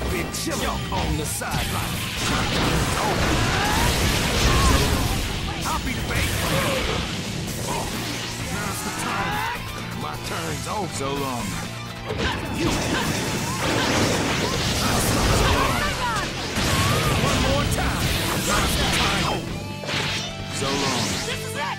I've been chilling on the sideline. I'll be. Oh, now's the time. My turn's over. So long. One more time. Now's the time. So long. This is it!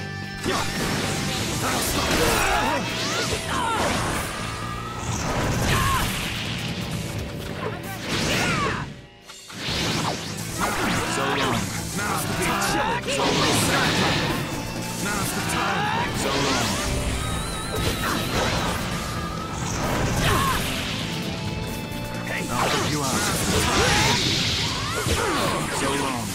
So long. I'll help you out. So long.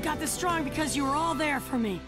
I got this strong because you were all there for me.